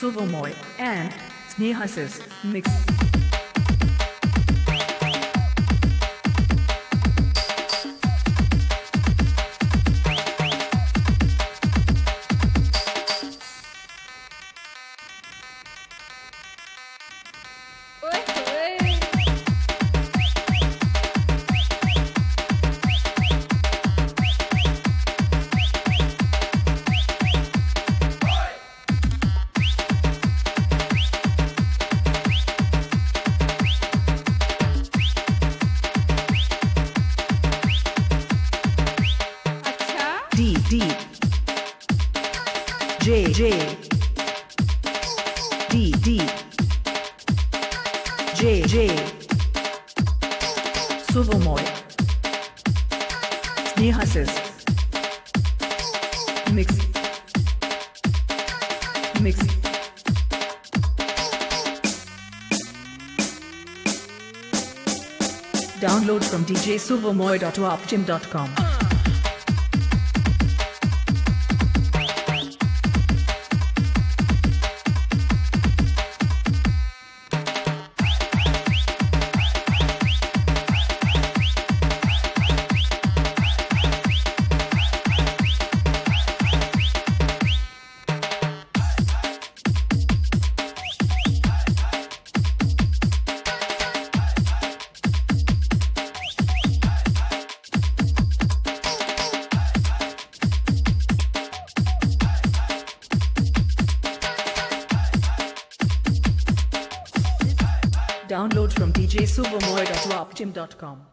Subhamay and Snehasis mix. D J J. D D. J J. Subhamay Snehasis. Mix. Mix. Download from djsuvomoy.optim.com. Download from djsuvomoy.optim.com.